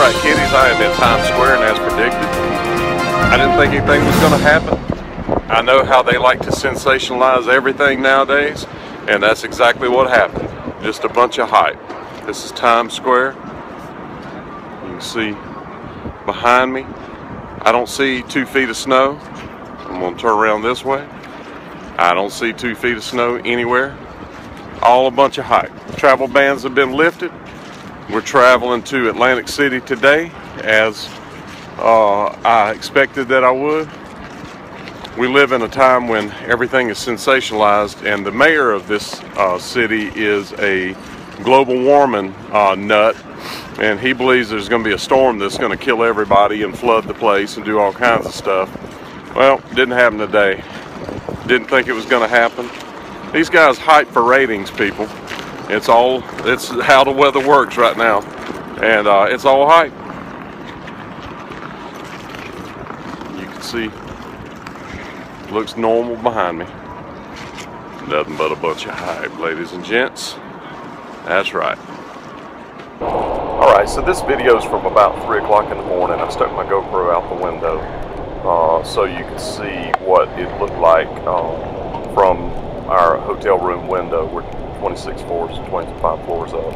Alright kiddies, I am in Times Square and as predicted, I didn't think anything was going to happen. I know how they like to sensationalize everything nowadays, and that's exactly what happened. Just a bunch of hype. This is Times Square. You can see behind me, I don't see two feet of snow. I'm going to turn around this way. I don't see two feet of snow anywhere. All a bunch of hype. Travel bans have been lifted. We're traveling to Atlantic City today as uh, I expected that I would. We live in a time when everything is sensationalized, and the mayor of this uh, city is a global warming uh, nut, and he believes there's going to be a storm that's going to kill everybody and flood the place and do all kinds of stuff. Well, didn't happen today. Didn't think it was going to happen. These guys hype for ratings, people. It's all, it's how the weather works right now. And uh, it's all hype. You can see, looks normal behind me. Nothing but a bunch of hype, ladies and gents. That's right. Alright, so this video is from about 3 o'clock in the morning. I stuck my GoPro out the window uh, so you can see what it looked like um, from our hotel room window. We're 26 floors, 25 floors up.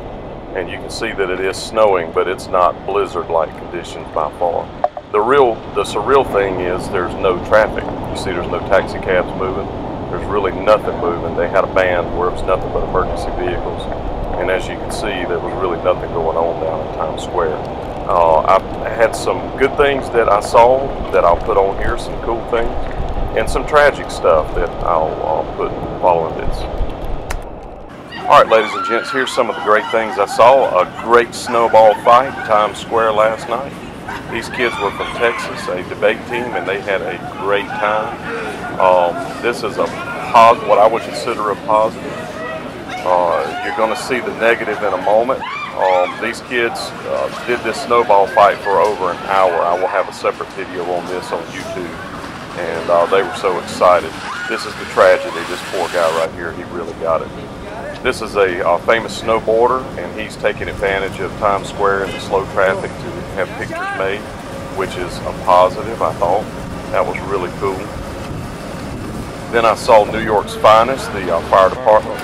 And you can see that it is snowing, but it's not blizzard-like conditions by far. The real, the surreal thing is there's no traffic. You see there's no taxi cabs moving. There's really nothing moving. They had a band where it was nothing but emergency vehicles. And as you can see, there was really nothing going on down in Times Square. Uh, I had some good things that I saw that I'll put on here, some cool things, and some tragic stuff that I'll, I'll put following this. All right, ladies and gents, here's some of the great things I saw. A great snowball fight in Times Square last night. These kids were from Texas, a debate team, and they had a great time. Um, this is a what I would consider a positive. Uh, you're going to see the negative in a moment. Um, these kids uh, did this snowball fight for over an hour. I will have a separate video on this on YouTube. And uh, they were so excited. This is the tragedy. This poor guy right here, he really got it. This is a uh, famous snowboarder, and he's taking advantage of Times Square and the slow traffic to have pictures made, which is a positive, I thought. That was really cool. Then I saw New York's finest, the uh, fire department,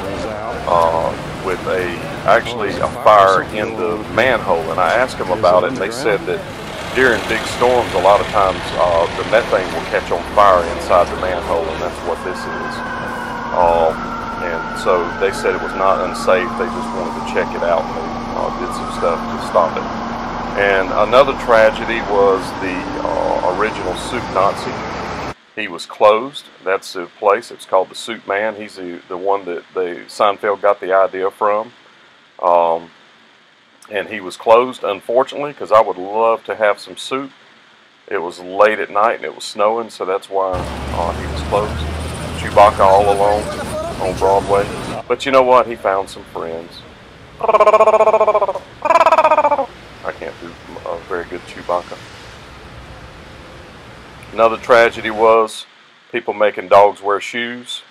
uh, with a actually a fire in the manhole, and I asked them about it, and they said that during big storms, a lot of times uh, the methane will catch on fire inside the manhole, and that's what this is. Um, so they said it was not unsafe. They just wanted to check it out, and they uh, did some stuff to stop it. And another tragedy was the uh, original Soup Nazi. He was closed. That's the place. It's called the Soup Man. He's the, the one that the Seinfeld got the idea from. Um, and he was closed, unfortunately, because I would love to have some soup. It was late at night and it was snowing, so that's why uh, he was closed. Chewbacca all alone on Broadway. But you know what? He found some friends. I can't do a very good Chewbacca. Another tragedy was people making dogs wear shoes.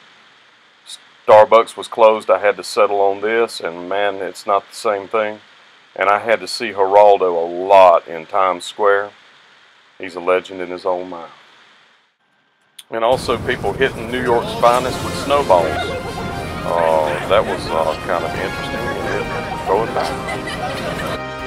Starbucks was closed. I had to settle on this, and man, it's not the same thing. And I had to see Geraldo a lot in Times Square. He's a legend in his own mind. And also people hitting New York's finest with snowballs. Uh, that was uh, kind of interesting. It back.